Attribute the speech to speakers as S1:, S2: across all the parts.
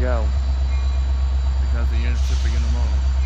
S1: go.
S2: Because the unit shipping in the morning.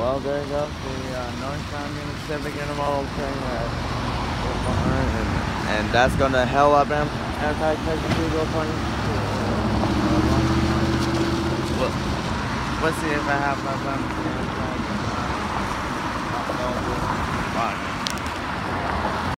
S1: Well, there goes the uh, Union Pacific Intermodal train at and, and that's going to hell up Am- Anti-Texas 22. Well, let's see if I have my.